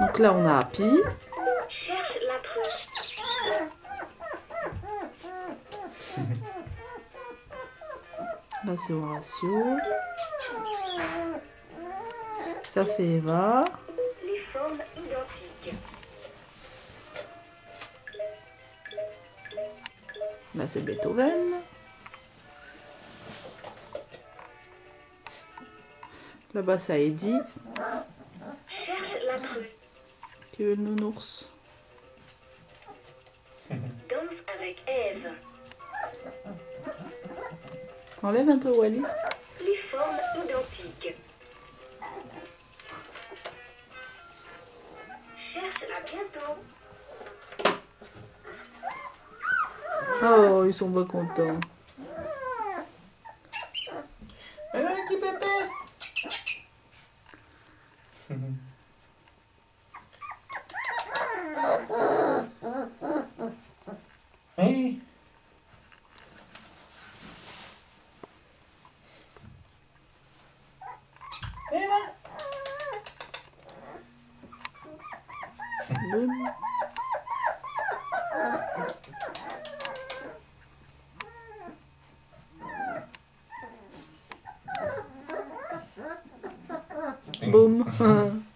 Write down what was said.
Donc là, on a Happy. Là, c'est Horatio. Ça, c'est Eva. Les formes identiques. Là, c'est Beethoven. Là-bas, c'est Heidi. Cherche. Qui veut le nounours. Danse avec Ève. Enlève un peu Wally. Les formes identiques. Cherche-la bientôt. Oh, ils sont pas contents. Le petit pépé Blue. Boom.